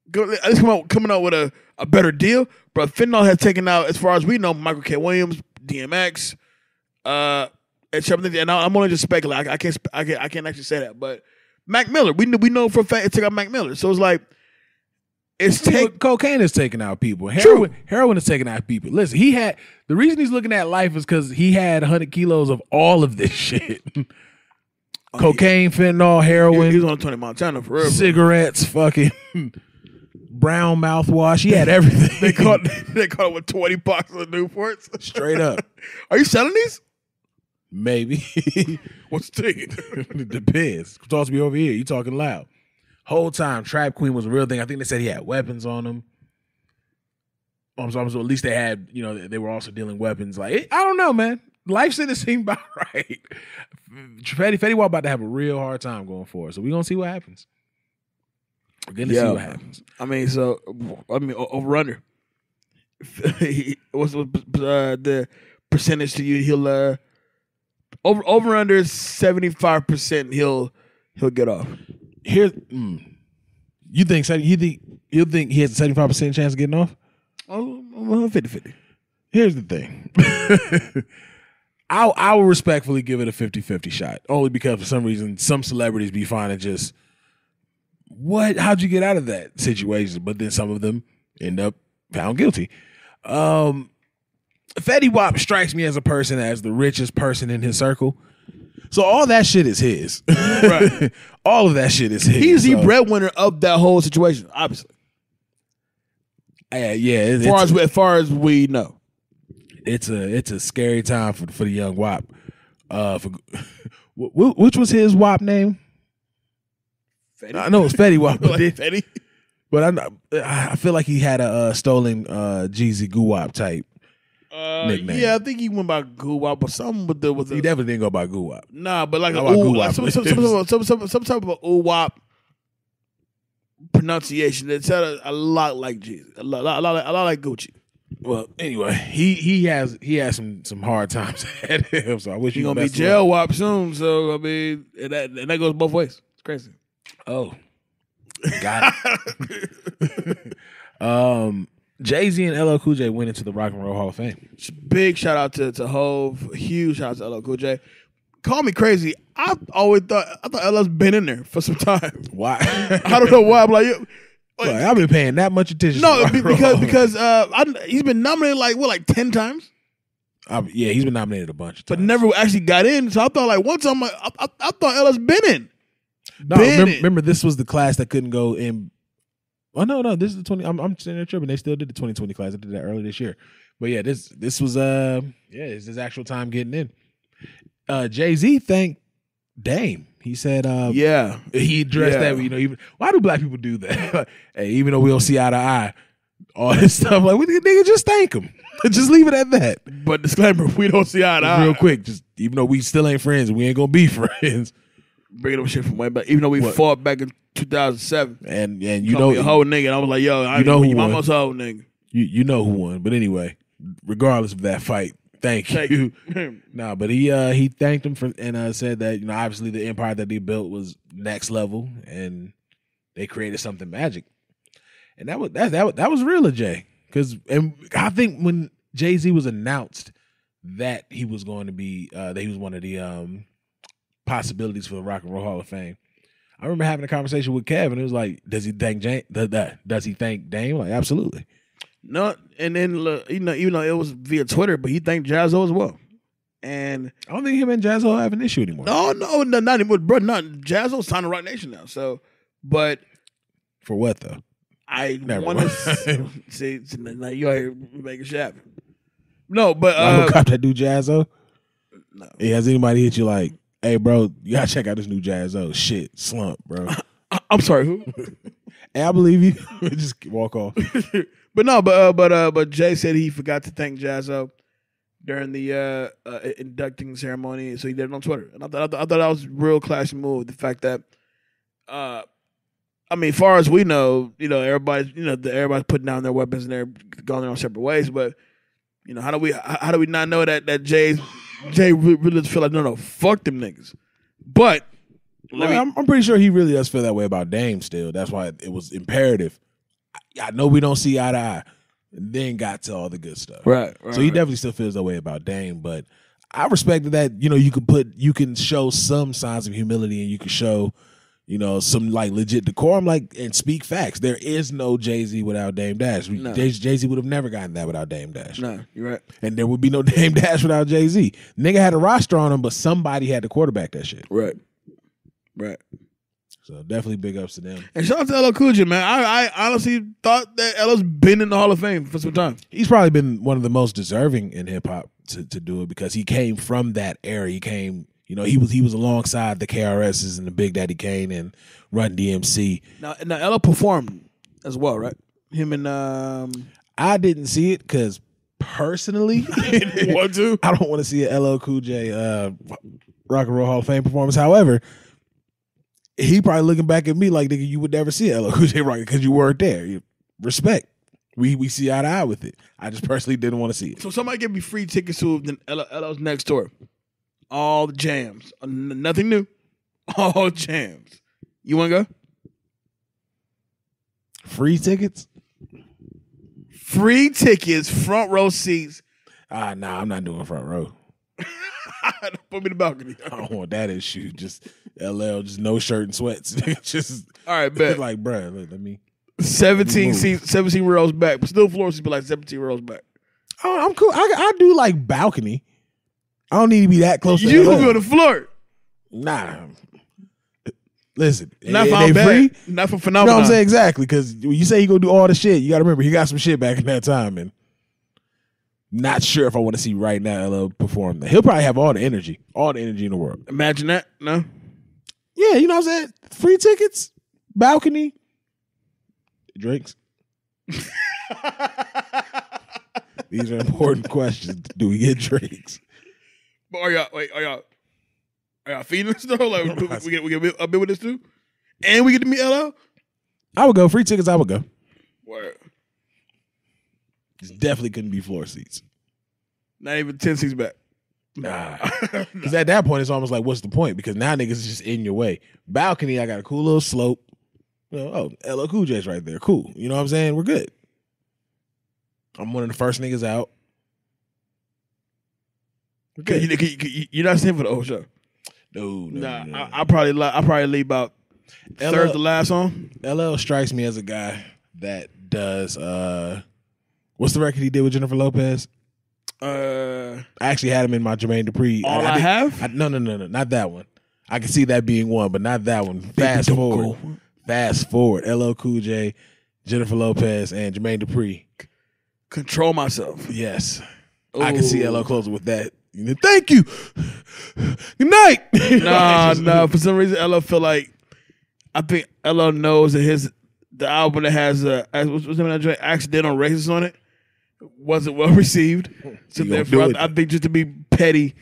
go, at least come out coming out with a, a better deal. But fentanyl has taken out, as far as we know, Michael K. Williams, DMX, uh, and something. And I'm only just speculating. I, I can't. I can't. I can't actually say that. But Mac Miller, we we know for a fact it took out Mac Miller. So it's like it's take. cocaine is taking out people. Heroin, heroin is taking out people. Listen, he had the reason he's looking at life is because he had 100 kilos of all of this shit: cocaine, fentanyl, heroin, he was on Tony Montana for real. bro. cigarettes, fucking brown mouthwash. He had everything. They caught they caught him with twenty boxes of Newports. straight up. Are you selling these? Maybe What's the thing? it depends. Talk to me over here. You talking loud. Whole time, Trap Queen was a real thing. I think they said he had weapons on him. Um, so, so at least they had, you know, they were also dealing weapons. Like I don't know, man. Life sentence seemed about right. Fetty Fetty Wap about to have a real hard time going forward. So we're gonna see what happens. We're gonna see Yeah. what happens. I mean, so I mean, o- over under. What's what's, uh, the percentage to you? He'll uh, over over under seventy five percent. He'll he'll get off. Here, mm, you think you think you think he has a seventy five percent chance of getting off? Oh, well, 50-50. Here's the thing. I'll, I will respectfully give it a 50-50 shot. Only because for some reason some celebrities be fine finding just what how'd you get out of that situation? But then some of them end up found guilty. Um Fetty Wap strikes me as a person as the richest person in his circle. So all that shit is his. Right. all of that shit is his. He's the breadwinner of that whole situation. Obviously, Yeah, yeah. it- as far as, as far as we know. it's a it's a scary time for for the young WAP. Uh, for wh- wh- which was his WAP name? I know it's Fetty Wap, but, Like Fetty. but I'm I feel like he had a uh, stolen uh, Jeezy Guwap type. Uh, Nickname. yeah, I think he went by Goo Wop or something with the with the He definitely didn't go by Guwap. Nah, but like a ooh, like some, some, some, some, some, some type of a ooh wop pronunciation that sounded a lot like Jesus, a lot, a lot, a lot, like, a lot like Gucci. Well, anyway, he he has he has some some hard times ahead of him. So I wish He you gonna be jail wop soon, so I mean, and that, and that goes both ways. It's crazy. Oh, got it. um, Jay Z and LL Cool J went into the Rock and Roll Hall of Fame. Big shout out to to Hove, huge shout out to LL Cool J. Call me crazy. I always thought I thought LL's been in there for some time. Why? I don't know why. I'm like, yo- Look, I've been paying that much attention. to no, Rock be- Roll because because uh, I, he's been nominated like what, like ten times. Um, yeah, he's been nominated a bunch of but never actually got in. So I thought like one time I, I, I thought LL's been in. No, remember, remember this was the class that couldn't go in. Oh no, no, this is the twenty. I'm, I'm saying they're tripping. They still did the 2020 class. I did that early this year. But yeah, this this was uh yeah, it's his actual time getting in. Uh, Jay Z thanked Dame. He said, uh, Yeah, he addressed Yeah. that. You know, even why do black people do that? hey, even though we don't see eye to eye, all this stuff like we nigga just thank him. just leave it at that. but disclaimer: we don't see eye to eye. real quick, just even though we still ain't friends, we ain't gonna be friends. Bringing up shit from way back. Even though we What? fought back in 2007, And and you know, a whole nigga, and I was like, yo, I you know who you won. whole nigga. you you know who won. But anyway, regardless of that fight, thank, Thank you. you. nah, but he uh he thanked him for and uh, said that you know obviously the empire that they built was next level and they created something magic, and that was that that was, that was real of Jay because and I think when Jay Z was announced that he was going to be uh that he was one of the um possibilities for the Rock and Roll Hall of Fame. I remember having a conversation with Kevin. It was like, does he thank Jay? Does, does he thank Dame? Like, absolutely. No, and then look, you know, even though it was via Twitter, but he thanked Jaz-O as well. And I don't think him and Jaz-O have an issue anymore. no, no, no, not anymore, bro. Not Jaz-O's signed to Roc Nation now. So, but For what though? I want to see, you out here making shit happen. No, but uh, who cop that dude Jaz-O? no. Hey, has anybody hit you like, hey bro, you gotta check out this new Jaz-O. Shit, slump, bro. I- I'm sorry, who? hey, I believe you. Just walk off. but no, but uh, but uh, but Jay said he forgot to thank Jaz-O during the uh, uh, inducting ceremony, so he did it on Twitter, and I thought I thought, I thought that was real classy move. The fact that, uh, I mean, far as we know, you know, everybody's you know the, everybody's putting down their weapons and they're going their own separate ways, but you know, how do we how, how do we not know that that Jay's Jay really feel like no no fuck them niggas, but. Me, I'm, I'm pretty sure he really does feel that way about Dame still. That's why it was imperative. I, I know we don't see eye to eye. And then got to all the good stuff. right, right, So he right. definitely still feels that way about Dame, but I respected that. You know, you could put, you can show some signs of humility, and you can show, you know, some like legit decorum, like and speak facts. There is no Jay Z without Dame Dash. No. Jay Z would have never gotten that without Dame Dash, No, you're right. and there would be no Dame Dash without Jay Z. Nigga had a roster on him, but somebody had to quarterback that shit. Right. Right. So definitely big ups to them. And shout out to LL Cool J, man. I, I honestly thought that LL's been in the Hall of Fame for some time. He's probably been one of the most deserving in hip hop to, to do it because he came from that era. He came, you know, he was he was alongside the KRSs and the Big Daddy Kane and Run DMC. Now, now LL performed as well, right? Him and um, I didn't see it because personally, want to? I don't want to see a LL Cool J uh, Rock and Roll Hall of Fame performance. However, he probably looking back at me like nigga, you would never see a LL Cool J rock because you weren't there. You, respect. We we see eye to eye with it. I just personally didn't want to see it. So somebody give me free tickets to LL's next tour. All the jams, Uh, nothing new. All jams. You want to go? Free tickets? Free tickets, front row seats. Ah, nah, I'm not doing front row. Put me in the balcony. I don't want that issue. Just LL, just no shirt and sweats. just All right, bet. like, bruh, look, let me. 17 Move. seats, 17 rows back, but still floor seats, but like 17 rows back. Oh, I'm cool. I, I do like balcony. I don't need to be that close. to You LL. go to the floor. Nah. Listen, Not for they free. Not for You know what I'm saying? Exactly. Because you say he gonna do all the shit, you gotta remember he got some shit back in that time, and not sure if I want to see right now LL perform that. He'll probably have all the energy, all the energy in the world. Imagine that. No. Yeah, you know what I'm saying? Free tickets, balcony, drinks. These are important questions. Do we get drinks? But are y'all wait? Are y'all are y'all feeding us though? Like we, we get we get a bit with this too, and we get to meet LL. I would go free tickets. I would go. Word. This definitely couldn't be floor seats. Not even ten seats back. Nah. Because at that point, it's almost like, what's the point? Because now niggas is just in your way. Balcony, I got a cool little slope. You know, oh, LL Cool J's right there. Cool. You know what I'm saying? We're good. I'm one of the first niggas out. We're Okay, you, you, you, you're not staying for the whole show. No, no, Nah, no, no. I, I probably li- I probably leave about third to last song. LL strikes me as a guy that does uh what's the record he did with Jennifer Lopez? Uh, I actually had him in my Jermaine Dupri. all I, did- have. I, no, no, no, no, not that one. I can see that being one, but not that one. Fast don't forward. go. Fast forward. LL Cool J, Jennifer Lopez, and Jermaine Dupri. Control myself. Yes. I can see LL closing with that. Thank you. Good night. Nah, nah. For some reason, LL feel like I think LL knows that his the album that has uh what's what's the name of that joint? accidental racist on it wasn't well received. So therefore. I, I think just to be petty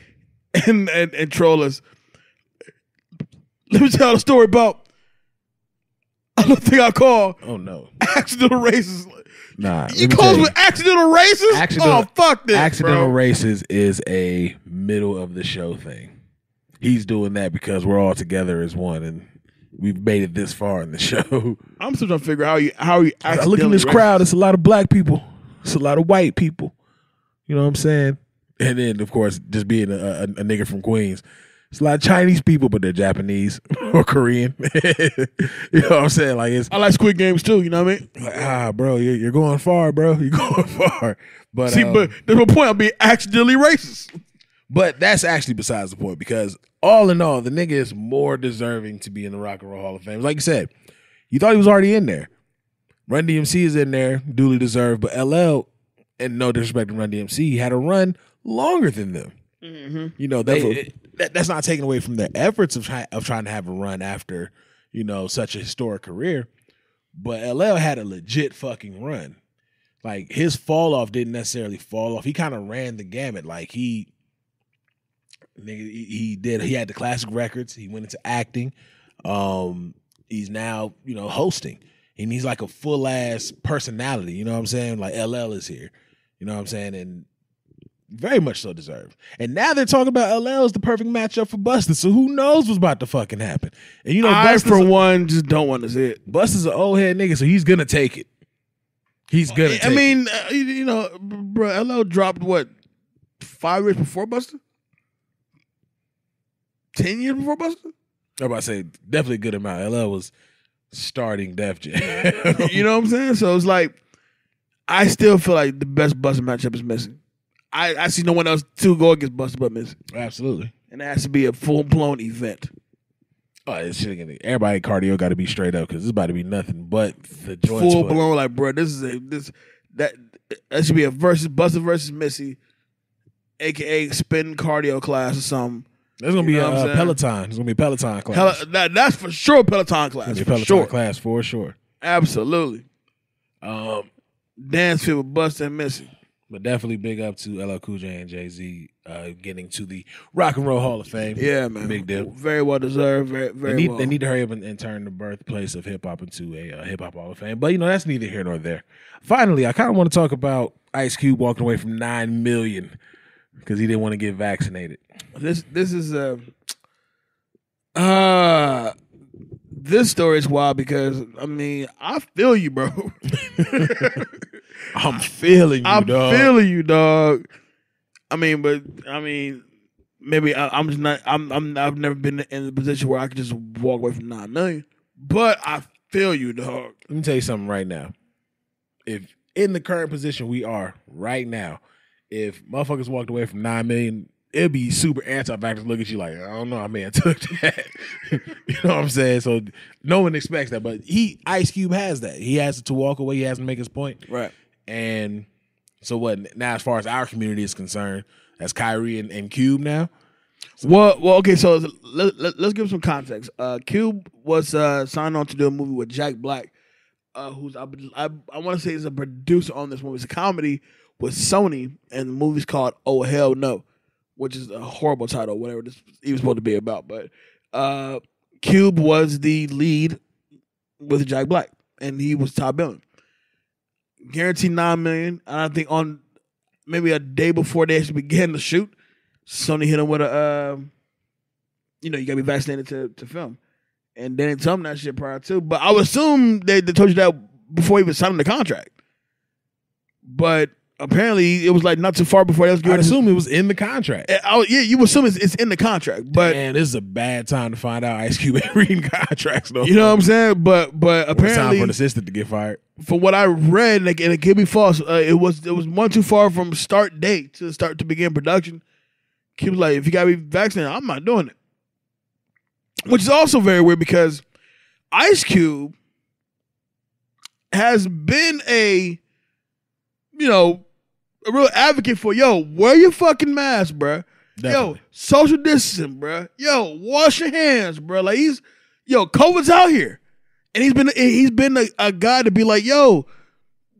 and and, and troll us. Let me tell the story about. I don't think I call Oh no. accidental racist. Nah. You close with accidental races? Accidental- oh fuck this, Accidental bro. Races is a middle of the show thing. He's doing that because we're all together as one and we've made it this far in the show. I'm still trying to figure out how you how you I look in this racist. crowd, it's a lot of black people. It's a lot of white people. You know what I'm saying? And then, of course, just being a, a, a nigga from Queens, it's a lot of Chinese people, but they're Japanese or Korean. you know what I'm saying? Like it's I like Squid Games too. You know what I mean? like, ah, bro, you're, you're going far, bro. You're going far. But See, um, but there's no point. I'm being accidentally racist. But that's actually besides the point because all in all, the nigga is more deserving to be in the Rock and Roll Hall of Fame. Like you said, you thought he was already in there. Run DMC is in there, duly deserved. But LL, and no disrespect to Run DMC, he had a run longer than them. You know, they Definitely. That, that's not taken away from their efforts of try, of trying to have a run after you know such a historic career. But LL had a legit fucking run. Like his fall off didn't necessarily fall off. He kind of ran the gamut. Like he Nigga, he, he did. He had the classic records. He went into acting. Um, he's now you know hosting, and he's like a full ass personality. You know what I'm saying? Like LL is here. You know what I'm saying? And very much so deserved. And now they're talking about LL is the perfect matchup for Busta. So who knows what's about to fucking happen? And you know, I, Busta's, for a, one, just don't want to see it. Busta's an old head nigga, so he's gonna take it. He's gonna. I take it. mean, uh, you, you know, bro, LL dropped what five years before Busta, ten years before Busta. I'm about to say definitely a good amount. LL was starting Def Jam. you know what I'm saying? So it's like, I still feel like the best Busta matchup is missing. I, I see no one else to go against Busta but missing, Absolutely. and it has to be a full blown event. Oh, this shit gonna everybody cardio got to be straight up because it's about to be nothing but the joints. full but- blown like bro this is a this that that should be a versus Busta versus Missy aka spin cardio class or something There's gonna You be a uh. Peloton. It's gonna be a Peloton class. That, that's for sure peloton class It's for be a Peloton sure class for sure. absolutely Um, dance fit with Busta and Missy but definitely big up to LL Cool J and Jay Z uh, getting to the Rock and Roll Hall of Fame. yeah man big deal. very well deserved very very They need, well they need to hurry up and, and turn the birthplace of hip hop into a uh, hip hop Hall of Fame. But you know that's neither here nor there. Finally, I kind of want to talk about Ice Cube walking away from nine million because he didn't want to get vaccinated. this this is a uh this story is wild because I mean I feel you bro I'm feeling you, dog. I'm dog. feeling you, dog. I mean, but I mean, maybe I, I'm just not. I'm. I'm. I've never been in a position where I could just walk away from nine million. But I feel you, dog. Let me tell you something right now. If in the current position we are right now, if motherfuckers walked away from nine million, it'd be super anti-vaxxers look at you like, I don't know, I may have took that. you know what I'm saying? So no one expects that, but he Ice Cube has that. He has to walk away. He has to make his point. Right. And so what? Now, as far as our community is concerned, that's Kyrie and, and Cube now. Well, well, okay. So let, let, us give some context. Uh, Cube was uh, signed on to do a movie with Jack Black, uh, who's I, I, I want to say is a producer on this movie. It's a comedy with Sony, and the movie's called Oh Hell No, which is a horrible title, whatever this even supposed to be about. But uh, Cube was the lead with Jack Black, and he was top billing. Guaranteed nine million. And I think on maybe a day before they actually began to shoot, Sony hit him with a, uh, you know, you gotta be vaccinated to, to film. And they didn't tell him that shit prior to. But I would assume they, they told you that before was signing the contract. But apparently it was like not too far before that was I assume it was in the contract. Oh yeah, you assume it's, it's in the contract, but man, this is a bad time to find out Ice Cube ain't reading contracts. Though. You know what I'm saying? But but apparently, it's time for an assistant to get fired. From what I read, like, and it could be false, uh, it was it was one too far from start date to start to begin production. Was like, if you gotta be vaccinated, I'm not doing it. Which is also very weird because Ice Cube has been a, you know, a real advocate for yo, wear your fucking mask, bruh. Definitely. Yo, social distancing, bruh. Yo, wash your hands, bruh. Like he's, yo, COVID's out here, and he's been he's been a, a guy to be like, yo,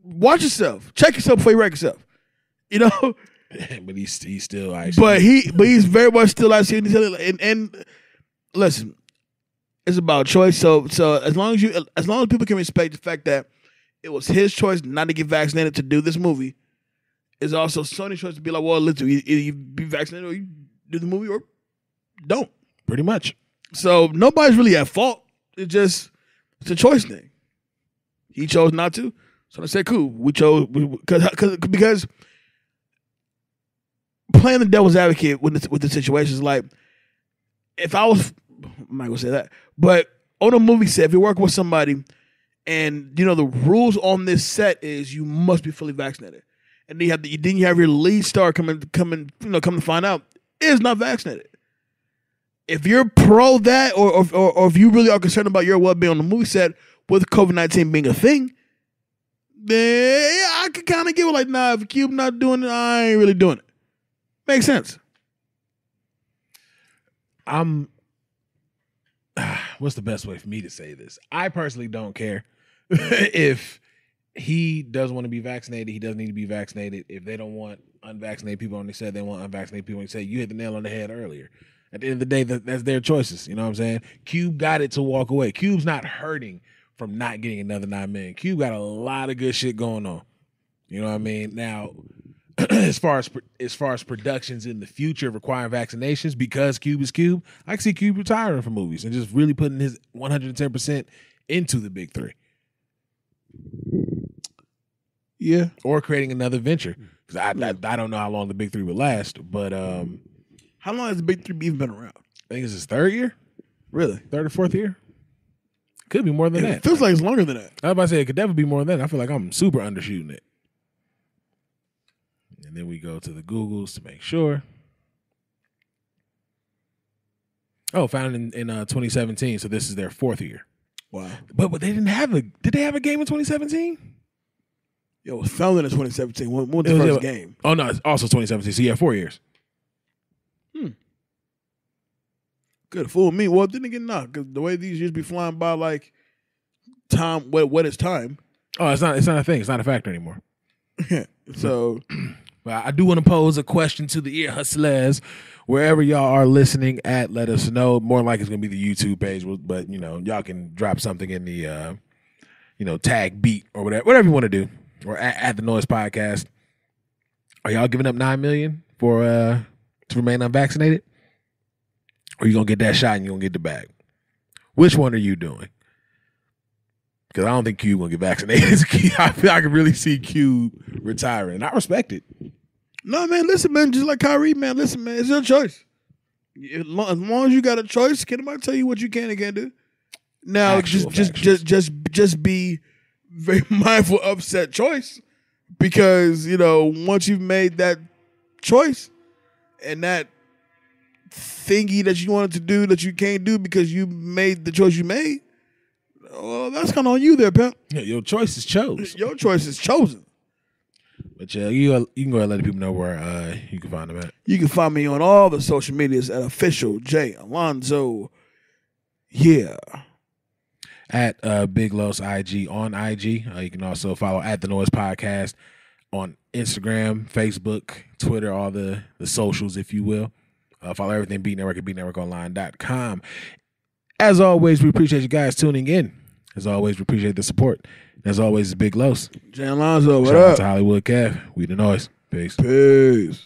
watch yourself, check yourself before you wreck yourself. You know, but he's he's still ice. But he but he's very much still ice. And, and and listen, it's about choice. So so as long as you as long as people can respect the fact that it was his choice not to get vaccinated to do this movie, it's also Sony's choice to be like, well, listen, either you be vaccinated or you do the movie or don't. Pretty much. So nobody's really at fault. It's just it's a choice thing. He chose not to. So I said, cool. We chose because because playing the devil's advocate with the, with the situation is like, if I was, I'm not gonna say that, but on a movie set, if you're working with somebody, and you know the rules on this set is you must be fully vaccinated, and then you have the, then you have your lead star coming coming you know come to find out is not vaccinated. If you're pro that, or or, or if you really are concerned about your well being on the movie set with COVID nineteen being a thing, then I could kind of give it like, nah, if Cube not doing it, I ain't really doing it. Makes sense. I'm. What's the best way for me to say this? I personally don't care if he doesn't want to be vaccinated. He doesn't need to be vaccinated. If they don't want unvaccinated people on the set, they want unvaccinated people. And say you hit the nail on the head earlier. At the end of the day, that, that's their choices. You know what I'm saying? Cube got it to walk away. Cube's not hurting from not getting another nine million. Cube got a lot of good shit going on. You know what I mean? Now, as far as as far as productions in the future requiring vaccinations because Cube is Cube, I can see Cube retiring from movies and just really putting his 110 percent into the big three. Yeah, or creating another venture because I, I, I don't know how long the big three would last, but um, how long has the big three even been around? I think it's his third year. Really, third or fourth year. Could be more than that. it that. Feels like it's longer than that. I was about to say it could definitely be more than that. I feel like I'm super undershooting it. And then we go to the Googles to make sure. Oh, founded in, in uh, 2017, so this is their fourth year. Wow. But but they didn't have a did they have a game in 2017? Yo, it was founded in 2017. When, when was the first game? Oh no, it's also 2017. So yeah, four years. Hmm. Good fool me. Well, didn't get knocked because the way these years be flying by, like time. What what is time? Oh, it's not. It's not a thing. It's not a factor anymore. so But I do want to pose a question to the ear hustlers, wherever y'all are listening at. Let us know. More like it's gonna be the YouTube page, but you know, y'all can drop something in the, uh, you know, tag beat or whatever, whatever you want to do, or at, at the Noize Podcast. Are y'all giving up nine million for uh to remain unvaccinated, or you gonna get that shot and you're gonna get the bag? Which one are you doing? Because I don't think Cube gonna get vaccinated. I feel I can really see Cube retiring. And I respect it. No, man, listen, man, just like Kyrie, man, listen, man, it's your choice. As long, as, you got a choice, can I tell you what you can and can't do? Now, Actual just, just, just, just, just be very mindful of said choice, because you know once you've made that choice and that thingy that you wanted to do that you can't do because you made the choice you made, well, that's kind of on you there, pimp. Yeah, your choice is chosen. Your choice is chosen. But yeah, you you can go ahead and let the people know where uh, you can find them at. You can find me on all the social medias at official Jay Alonzo. Yeah. At uh, Big Los IG on IG. Uh, you can also follow at the Noize Podcast on Instagram, Facebook, Twitter, all the the socials, if you will. Uh, follow everything Beat Network at beatnetworkonline.com. As always, we appreciate you guys tuning in. As always, we appreciate the support. As always, Big Los. Jay Alonzo, what Shout out up? to Hollywood Cav. We the Noize. Peace. Peace.